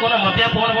so sifat ko na mapya po na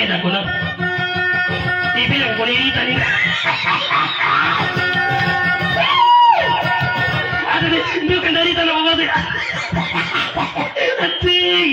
Ipila ko na. Ipila ko nilita nila. Ano na, hindi ko narita na pumasok. Ating!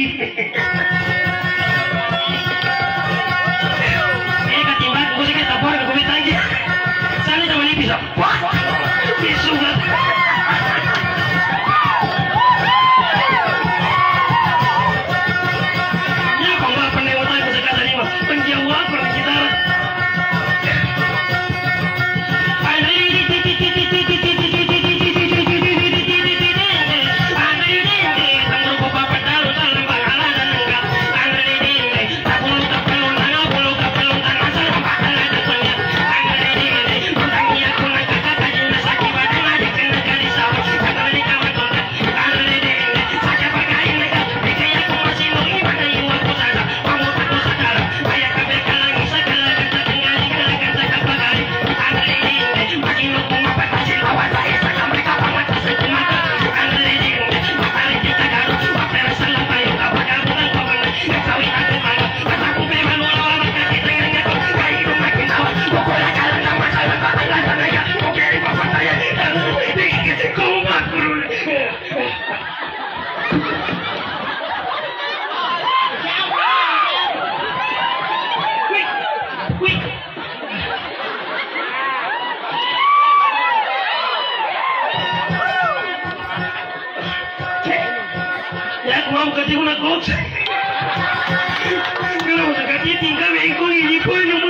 你个本一跪一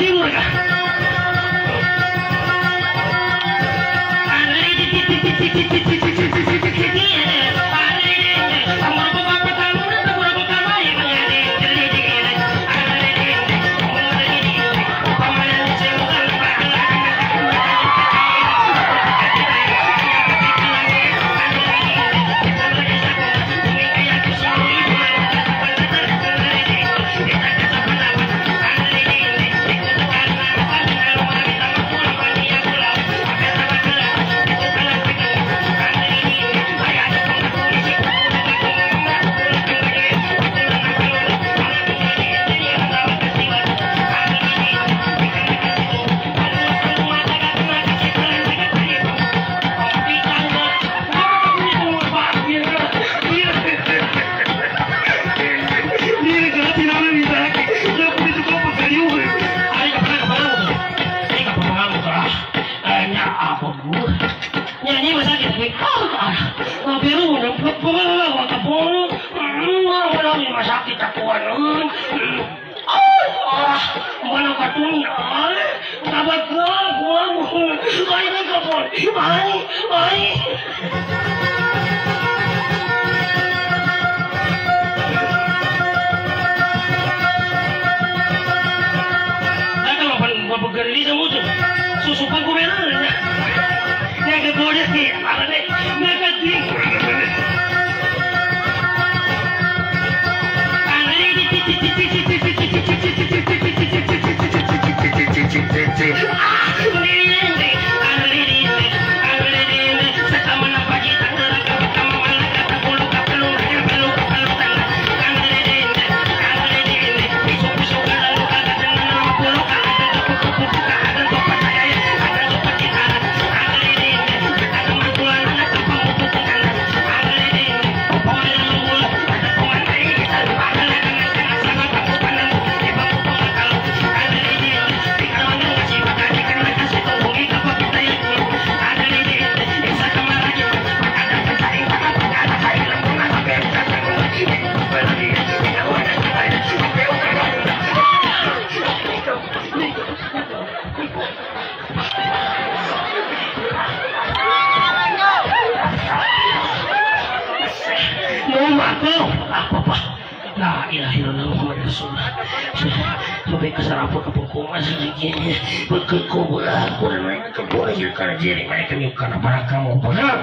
Yeah. diri mereka nyukana barang kamu berat.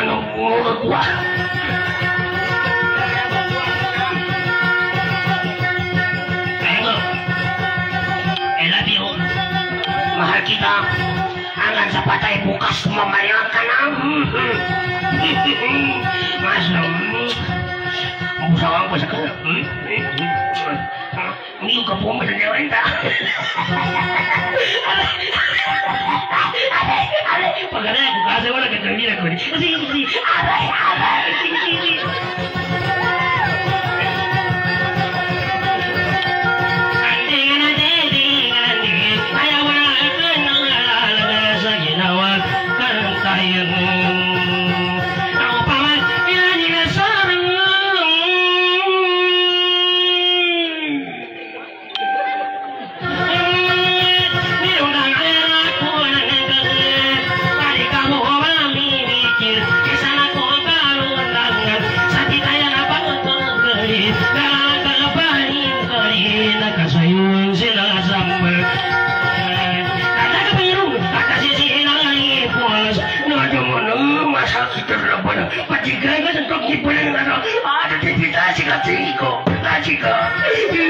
Bueno, gua. I love you. Mahal kita. Angan sa patay bukas mamaya ka na. Mas, busawang ko. कपो मिलने वेंदा अरे पकड़े दुकान से वाला कचड़ी रखो अरे अरे Mexico.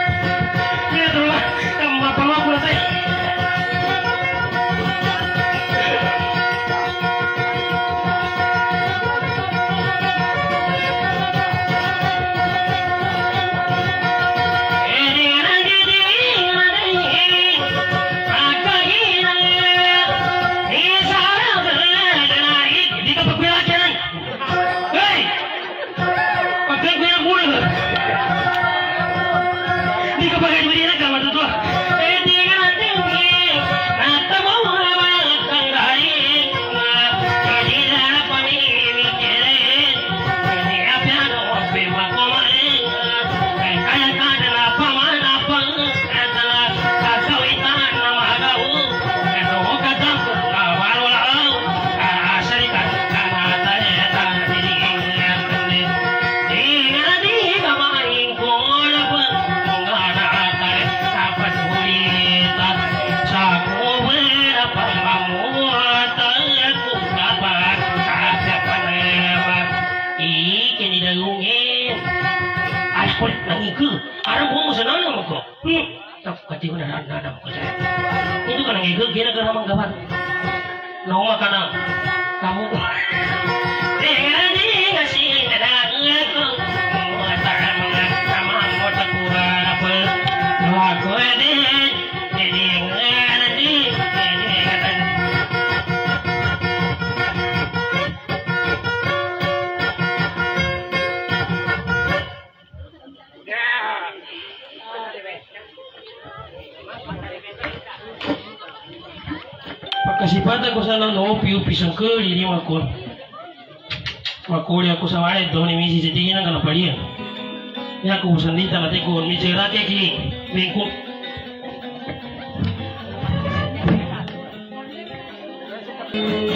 you.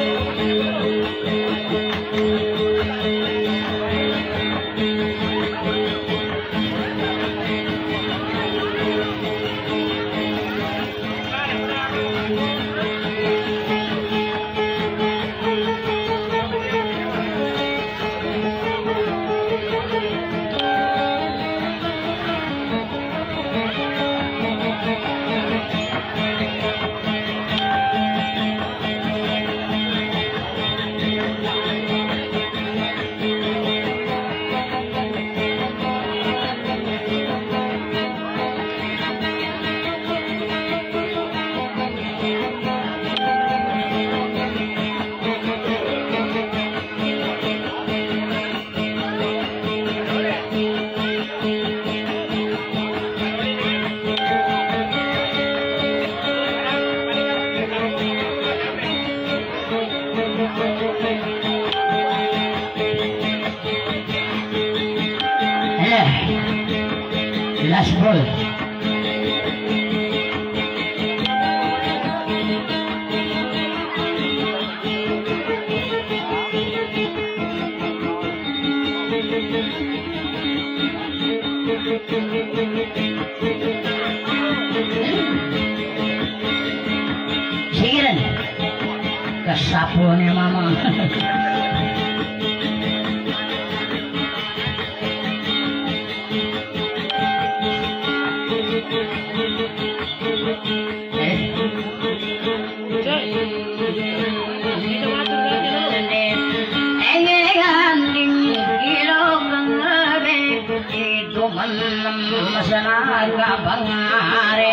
மன்னம் மசனாக பங்காரே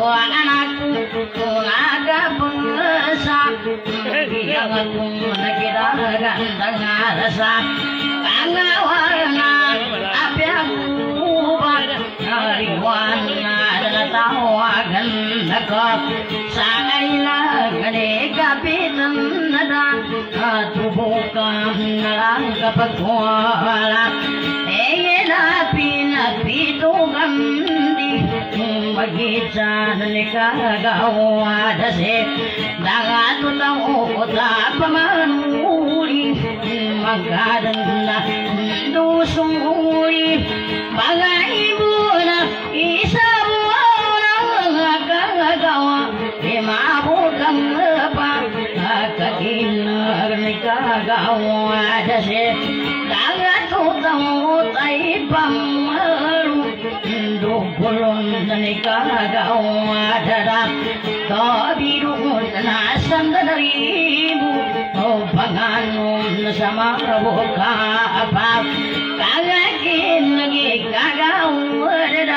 உனக்கு புங்கசா எவக்கும் உனக்கிதாக கந்தங்காரசா கங்கவானா அப்பியா கூபாக அறிவானா tawagan nako sa kailangan kapitan na lang at bubukan na lang kapag wala magitsan nikagawa dase dagatu lang ukota pamanuri magkadanda dusong uri pag-aibo na isa buwaw na kagagawa imabot ang pagkakilag nikagawa dase dagatu lang utay pamanuri ಗೌಧರ ಕಾವಿರು ಸಂದನರೀಮು ಭಗಾನು ಸಮಾರವೋ ಕಾಪ ಕಾಗಕ್ಕೆ ನಗೆ ಕಾಗರ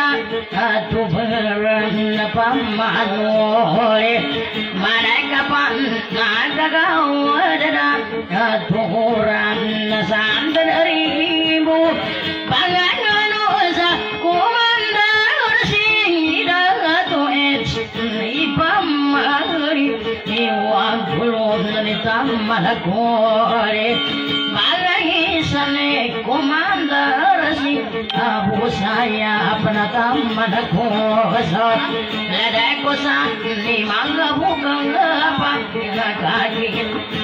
ತುಭರನ್ನ ಪಮ್ಮನೋಳೆ ಮರಕ ಪನ್ನ ಗೌಧರ ತುರನ್ನ ಸಾಂದನರೀ मलकोरे। मालही सने कुमांदर सी अबुसाया अपना तम को सर लड़े को सा गंगा भूकंग पाकिन काटी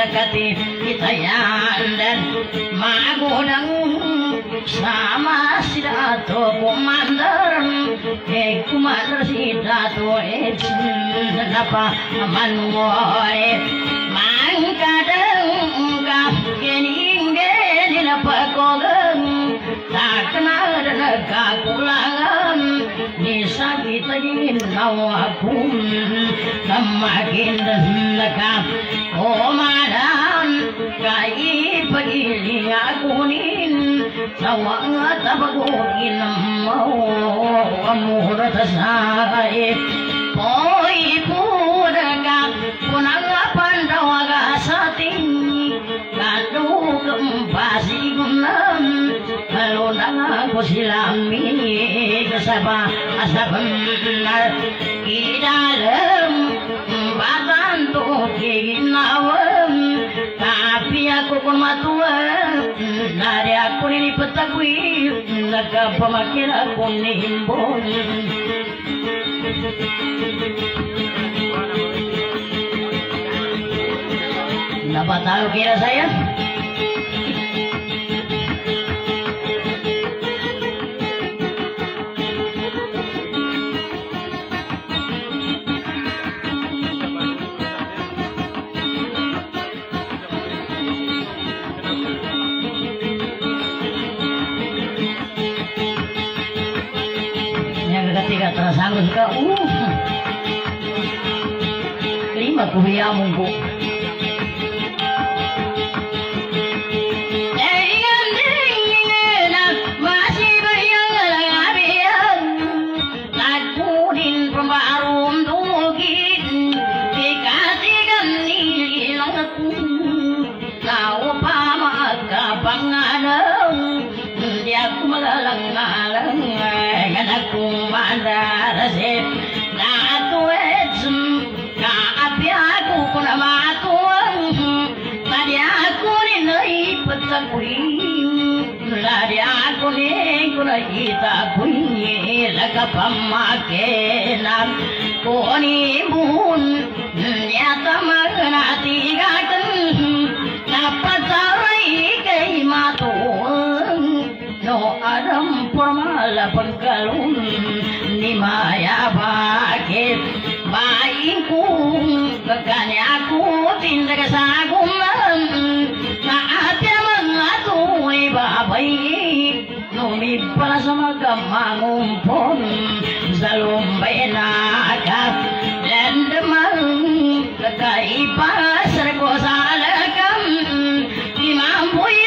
zakati kita yandan magudang sama sirato kumanda kumar sita to e napa man more mang ka dang ka gening ge napa ko gang tak na ra ka kulang ni sagita gin nawa kum tamma gin ka o mara kai pagiling akunin sawa nga tabagokin ang mawo amura sa sarae Poy pura ka punang pandawaga sa tingin Kadug ang basigun lang Halo na nga ko sila kasaba Asabang na Pun matua Dari aku ini petagui Naga pemakir aku nimbon Kenapa tahu kira saya? Ketiga tersanggup suka uh. Kubiamu bu masih bakit Baing kung Kaganya ko tindaga sa guman Kaatya mga tuwi babay Lumipala sa magamangumpon Sa lumbay na ka Landaman Kakaipas ko sa alagam Imamboy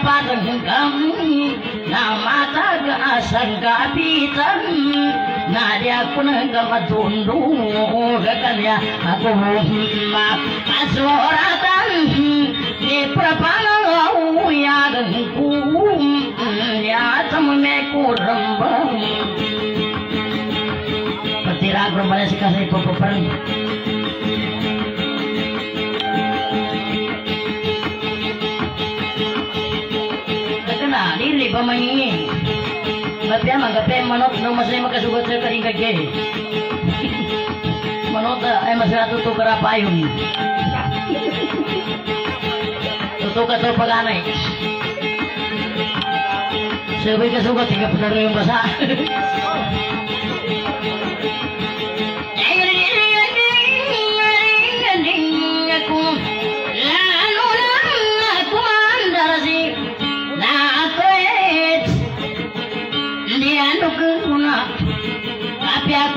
patanggam Na matag asang kapitan Nadia ko nagkamatundong Kakanya ako ma Asuratan Di prapanang uyagan ko Yata mo may kurambang Patira ko pala si Mapya magape manot no masay makasugot sa karing kagye. Manot ay masaya tuto karapayon. Tuto ka to paganay.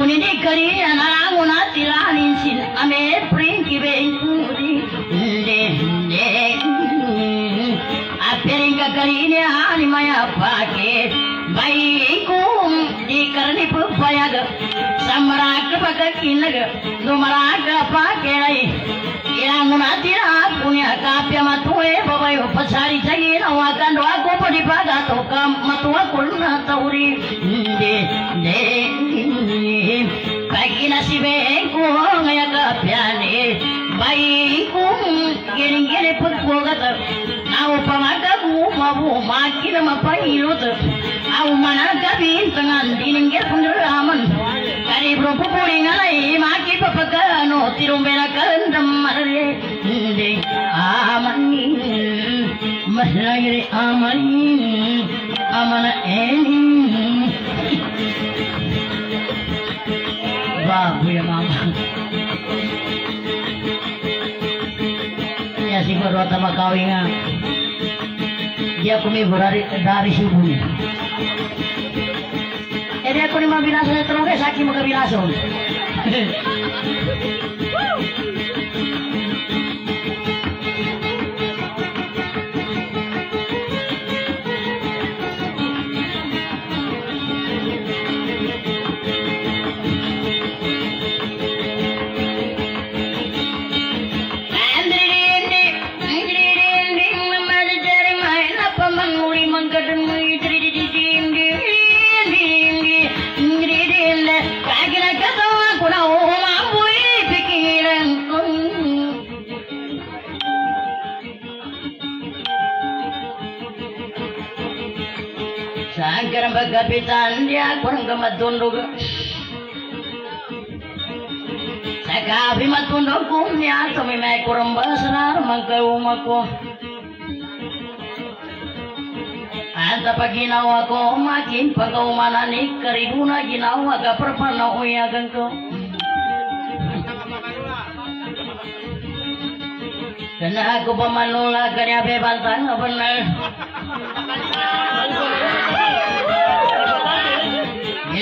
kunini kari ananguna tirani sin ame prinki be kuri ne ne aperinga kari ne hani maya pake bai kum di karni pu bayag samrak bak kinag dumrak pake rai ilanguna tira punya kapya matue babai pasari tagi nawa kan doa ko padi paga to kam matua kulna tauri ne ne sakina si bengkong ya kapyani baikung gini gini pagkugat au pamagabu mabu makina mapahirut au managabin tangan diningir pundraman kari brupu puringalai maki papagano tirumbera kalandam marre inde amanin masragire amanin. Amana enin. Ya si Barwata Makawinga. Dia kumibur dari, dari subuh Jadi aku ni mabinasa sa tulong bagapitan dia kurang kematundog. Sakabi matundog kumnya tumi may kurang basrar magkauma ko. Anta pa ginawa ko makin pagkaumanan ni karibuna ginawa ka perpanauyagan ko. Kena aku pemanula kanya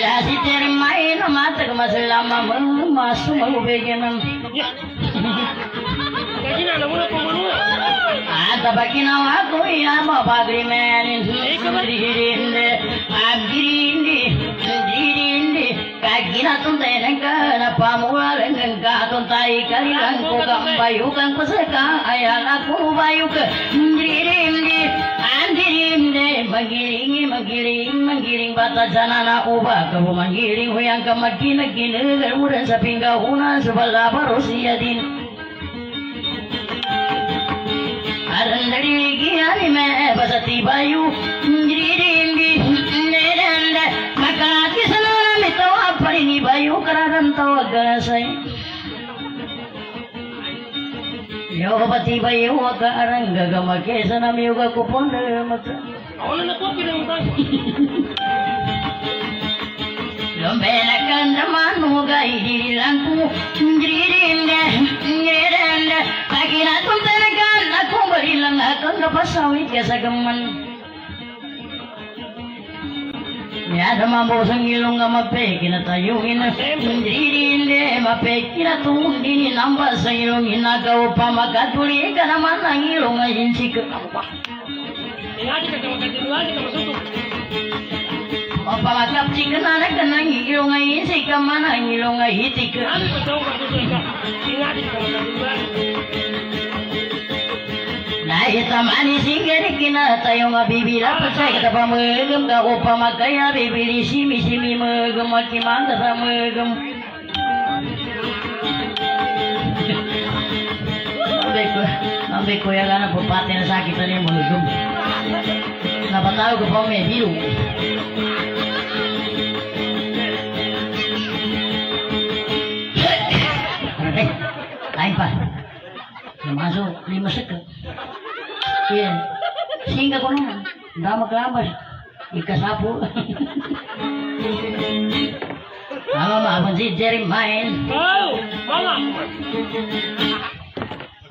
jadi dari main mata kemasih lama masuk mau bagaimana அந்த பக்கினவா கோயிலாமா பாக்குறேன் அப்படின்னு kaginatong tenang ka na pamuwalan ng gatong tayo kalilang ko kang bayukan ko sa kang ayan ako bayukan. Ndirimdi, andirimdi. Magiling magiling magiling bata janana uba. Kabu magiling huyang kamagina gina garuran sa pinggahuna sa balabarosia din Arandari giyari me basati bayu Ndirindi neranda Makati sanara mito apari ni bayu kararan tawa gasay Yo pati bayu waka arang gagama kesa na miyuga kupon na mata Ako na nakuha pinang tayo. Lombela kanda manu gai dirilanku Ndirinde neranda Sakina tuntana kanda kumbali lang akang kapasawit kasagaman Yada mambo sang ilong nga mape kinatayungin Ndirinde mape kinatundin namba sa ilong inagaw pa makatuli ka naman ang ilong nga hinsik Ingati ka sa magkatinuan, ka masutok. O pamakapsi ka na nagkanang ilong nga hinsik ka man ang ilong nga hitik Ano ka sa mga susunod ka? Ingati ka sa magkatinuan. Dahil tamani sigari kina tayo nga bibila pasay kita ka simi simi magam magam. Ko, ambe ko ya gana pupati na sakit na yung magam. Napataw ko pa may biru. Lain pa. Masuk lima seka. Iya. Sehingga ko na. Dama kelabas. Ikasapu. Nama maafan si Jerry main. Oh! Mama!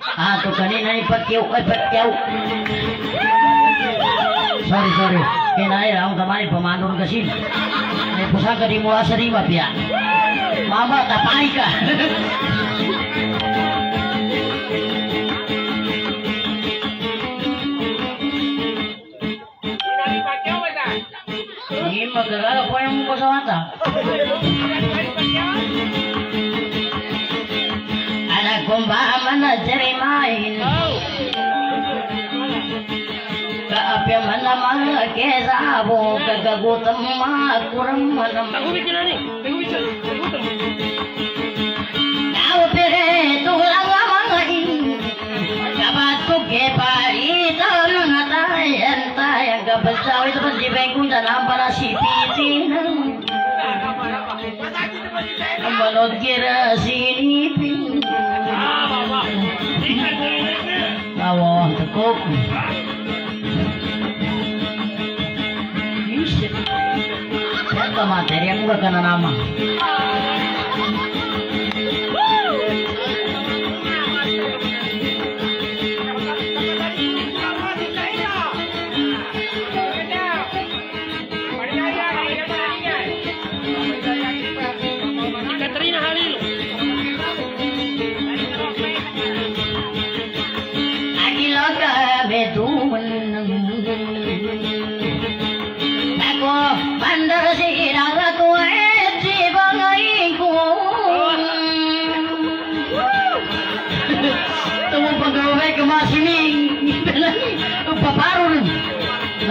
Isig ka ng Bengkong. Ato kanina ni Pacquiao. Ay, Pacquiao. Sorry, sorry. Kinaya akong kamali pamanon kasi. May pusaka di mo asa di mapya. Mama, tapay ka. Ba na ಮನಮ ಕೇಸಾವೋ ಗಗಗುತಮ್ಮ ಕುರಮ್ಮನಂ ನಾವು ಬೇರೆ ತುಲಂಗ ಮಂಗಡಿ ಜಬಾತು ಕೆ ಪಾರಿ ತನು ನತಾಯ ಅಂತಾಯ ಗಬಸಾವಿ ತಪಸಿ ಬೆಂಗುಂದ ನಾಂಬರ ಸಿಪಿತೀನ ಮನೋದ್ಗಿರ ಸಿನಿ ಪಿ ało do boku. Jeszcze. Jak to materia? Jak?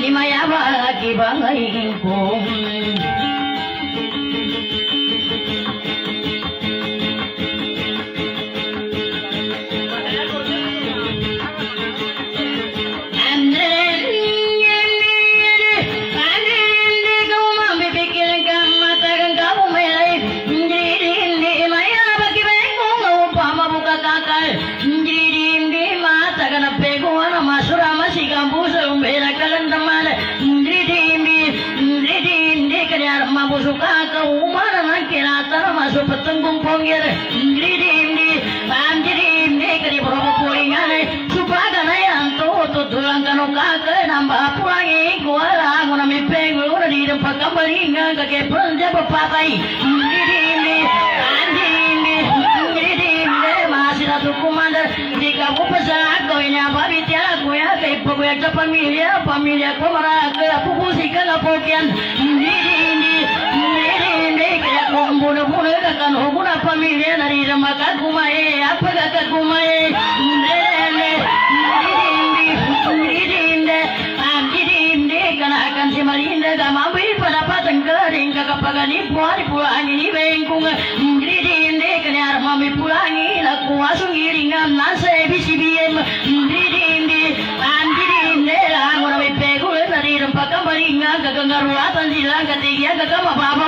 ni maya ba. Petenggung ponggir Ingridim di Panjirim di kari promo pulingan kaya ku bunuh-bunuh kakan hubungan pamilia dari remaka kumae apa kakak kumae Ingridim akan si Marinda gama beri pada pateng kering kakak pagani puari pulangi ni bengkung Ngiri inde kani armami pulangi laku asung iringan nase bisi biem Ngiri inde andiri inde langun ami pegul nari rempak kambaringa kakak ngaruatan silang ketiga kakak mababau Ngiri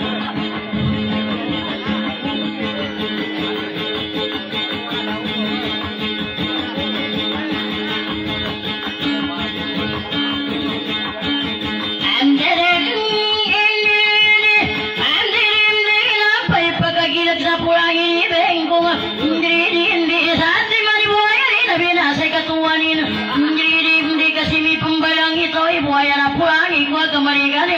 kana ko kembaringan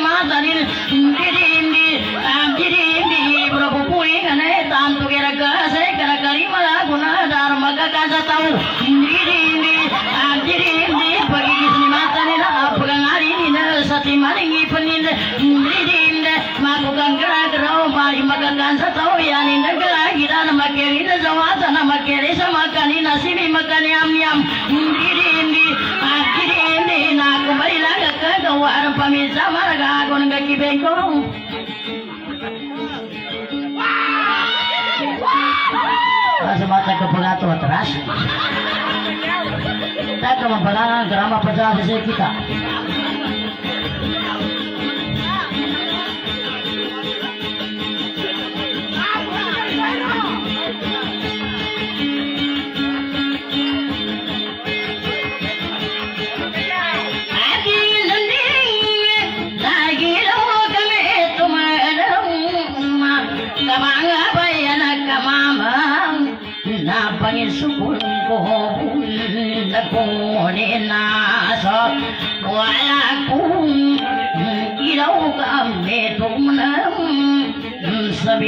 siya. tahu diri ini diri ini bagi kisni mata ni lah pegang hari ni na sati maringi penin diri bengkong. Asa mata ka pangato atras. Taka mabalangan grama pa sa kita.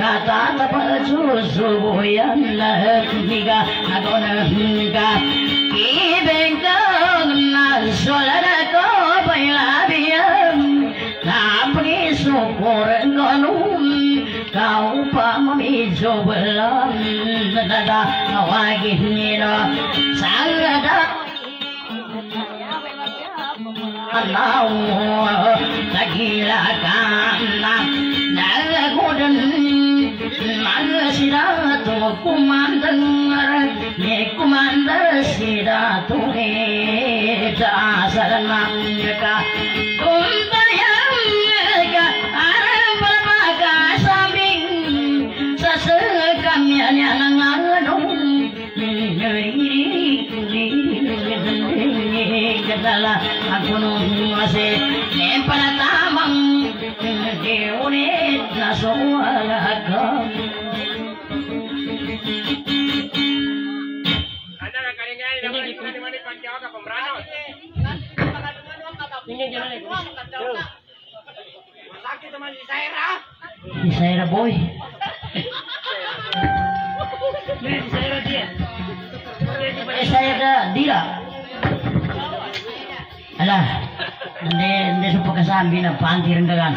kata tapaju subuyan lahiga agona higa ibengkong na solana ko pailabiyam kapri sopor ngonum kau pamami jobelam nada awagi nila salada Allah, Tagila Kana, तूं ये कुम सीड़ा तुम्हें जा आस का Di saya boy Ni saya dia. eh dila alah nande nande supa kasambi na panti rendagan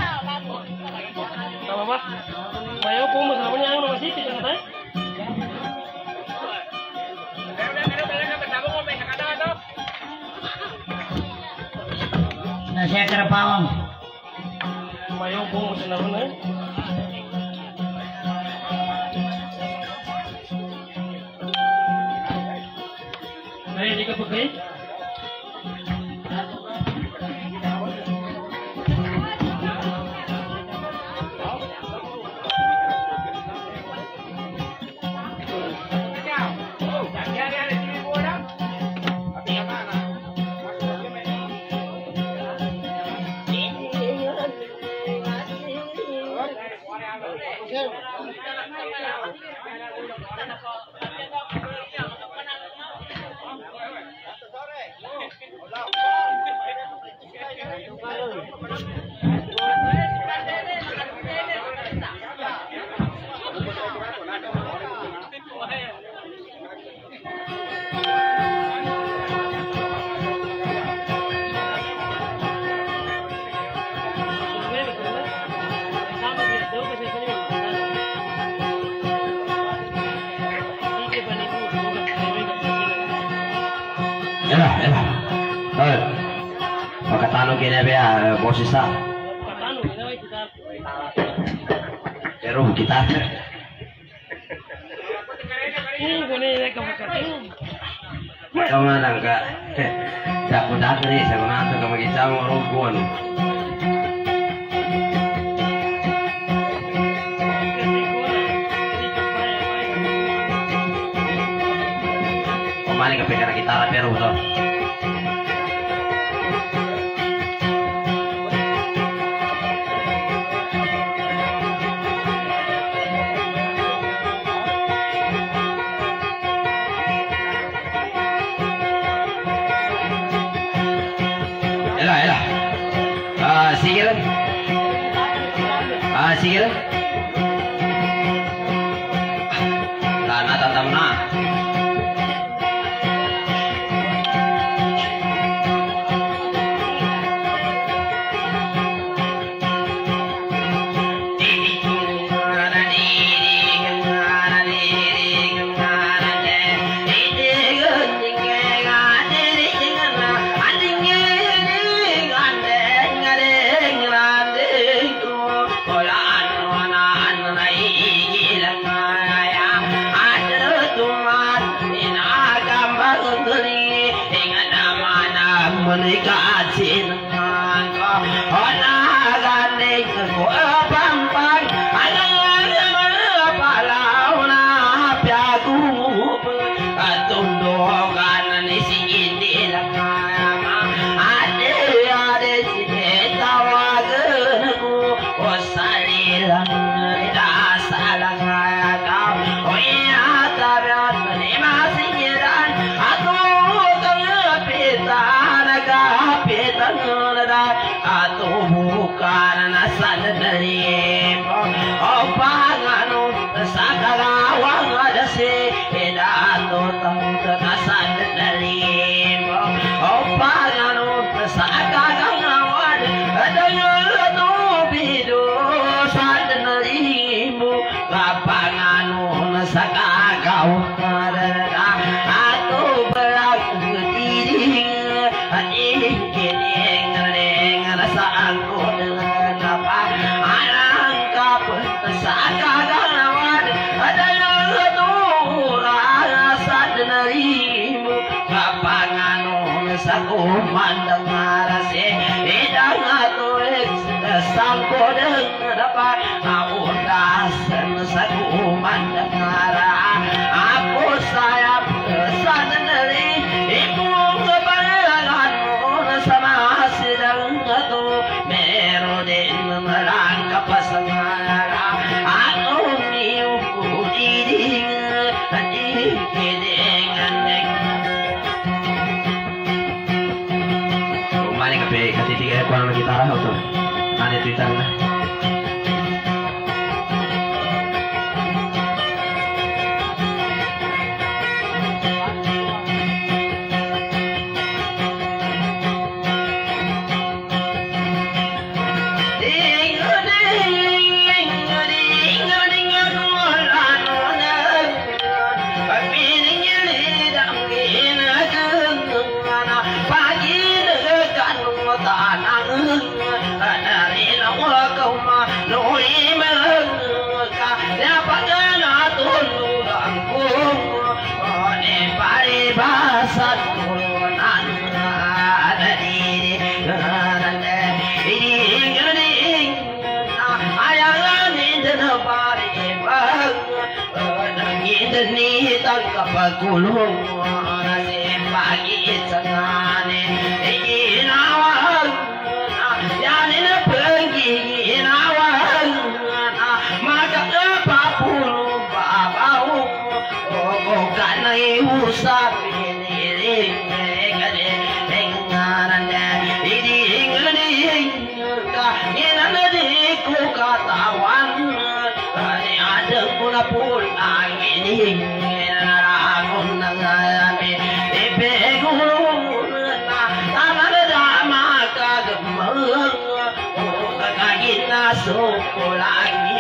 Sama apa? Mayo ko mo sama niya ano masih kita tayo. na saya karapawang 我们是祖国的花朵阳光下尽情 ba boses sa. 就过来。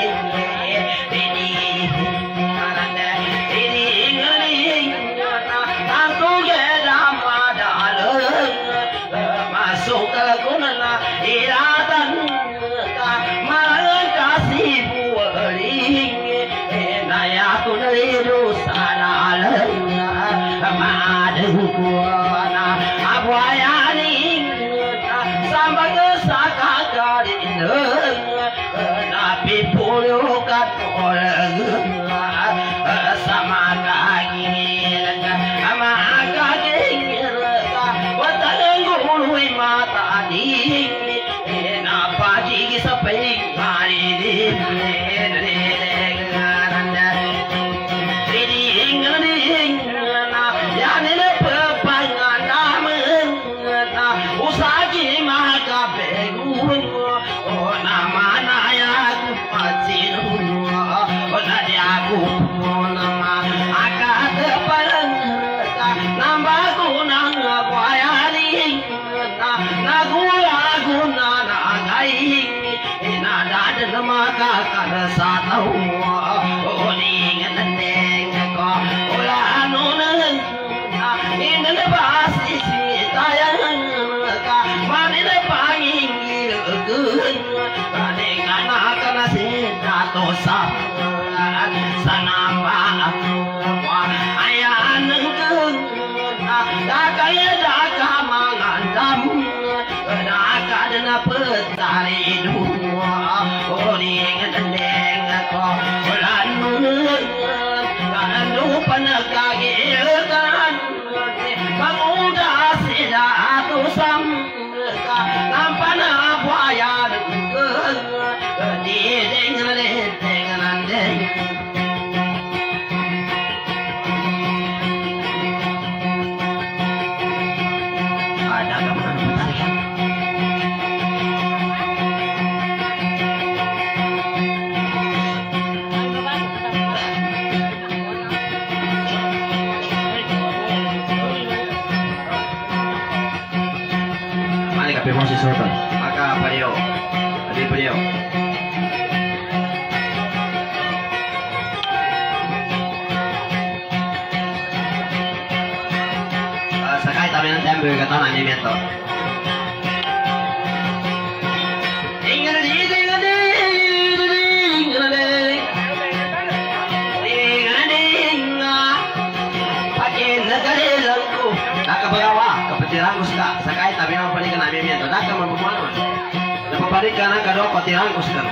Ka na kado, patiran ko sila.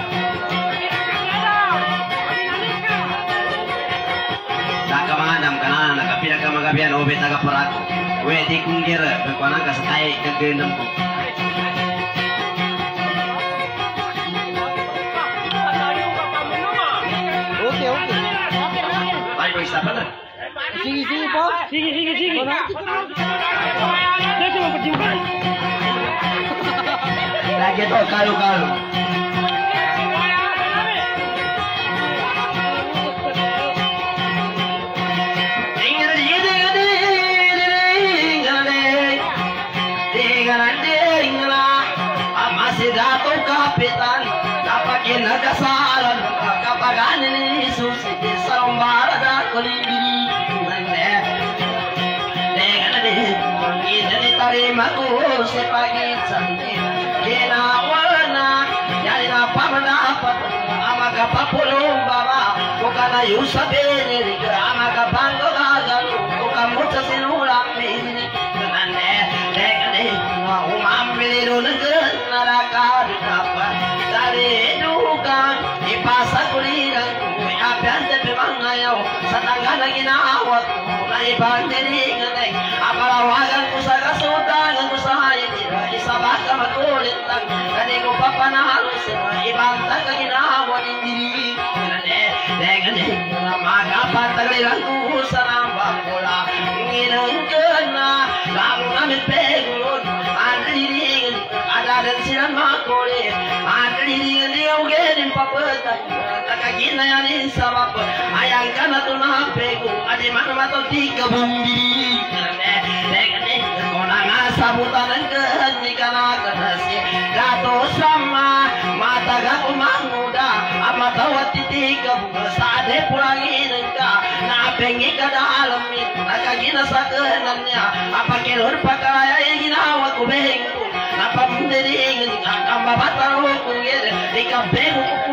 Daka mga nam ka na, nakapila ka magabihan, obe taga parako. We, di kong gira, kagwanan ka sa tayo, kagandam ko. Oke, oke. Ay, mag-isa pa na. Sige, sige po. Sige, sige, sige. Dito mo pagsimpan. Lagi to, kalo-kalo. Dato kapitan? Dapat amaga papulong baba buka sabab. Ayang ka na tunapego Adi man mato di ka bumbi Kung nga sabutan ng kahani ka na kanasi Dato sama Mataga kumanguda Amatawat titig ka Sa ade pulangin ka Napengi ka dalamin Nakagina sa kahanan niya Apakilor pa kaya yung ginawa ko bengko Napamdiringin ka Kambabatang ko ngil Ikabego ko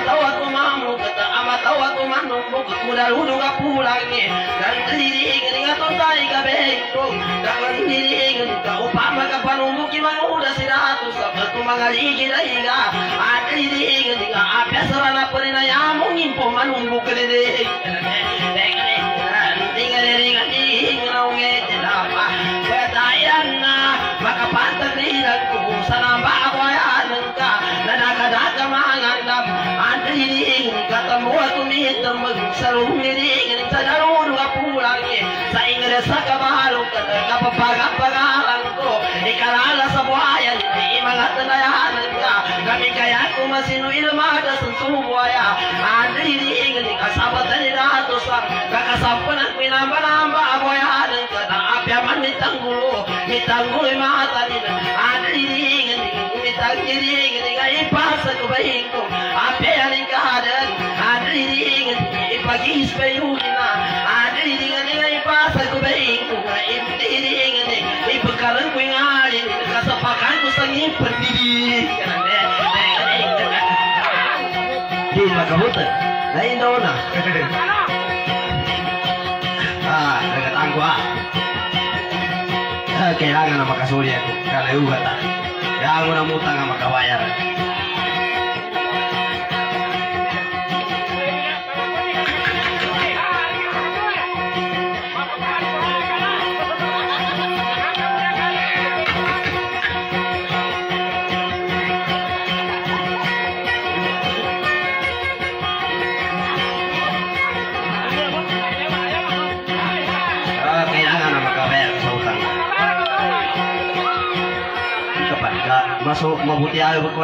Limatawa ko mamukata Amatawa ko manumbo Kudaludo ka pulang Kandiringin nga tontay ka bengko Kandiringin ka Upama ka panumbuki manuda sila Sa patumangaligin na higa Kandiringin ka Apesara na pa rin na yamong impo kapapagapagalan ko ikalala sa buhayan hindi mga tanayanan ka kami kaya kumasino ilmada sa subuaya ang hiniing kasabatan nila ato sa kakasampanan pinamanamba aboyanan ka na apyaman ni tanggulo ni tanggulo mata ni adliring ni tanggiring ni kay pasa ko apyanin ka hadan adliring ipagis pa yung na ko didi Di magabutan. Lain daw na. ah, nagkatang ko ah. Kailangan na makasuli ako. Kalayugan ta. Kaya mo na mutang ang makabayar. Maso, mabuti ayaw ko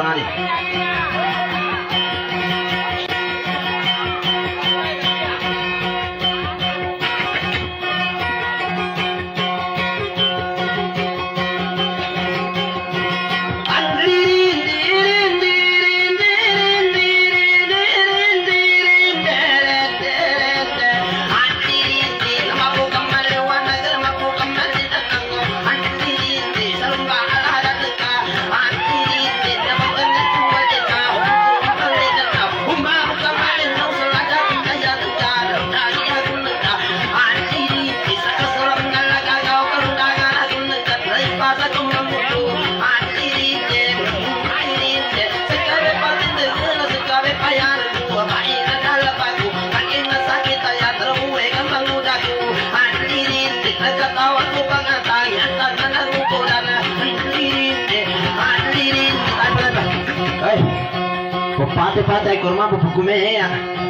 na ni. pate pate kurma bukume ya.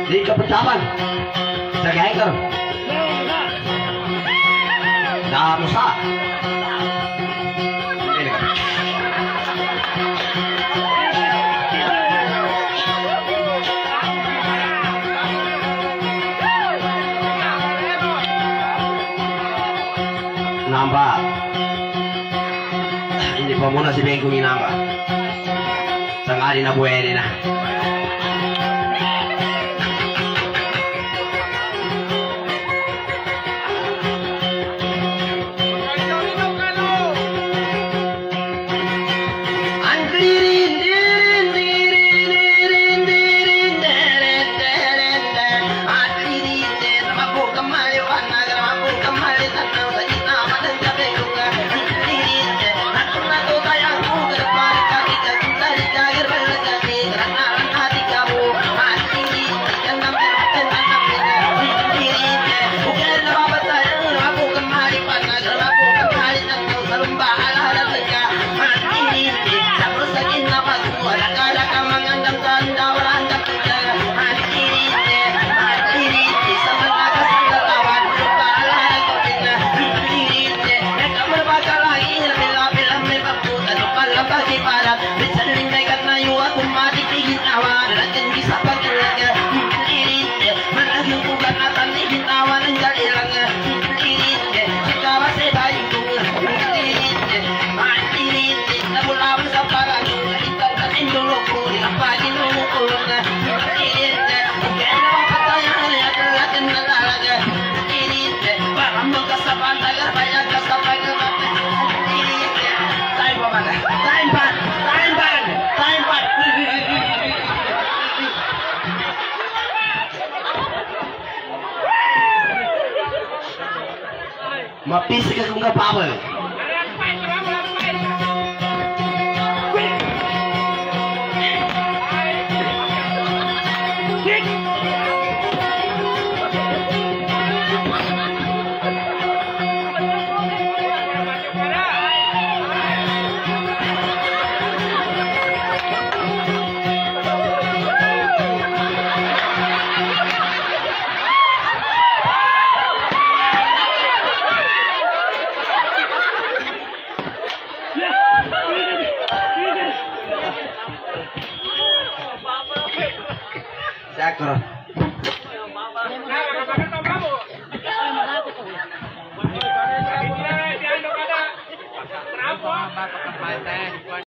Di kapitaban. Sagay karo. Da musa. Kan. Nampak. Ini pemuna si Bengkung ini nampak. Sangari na buwede na.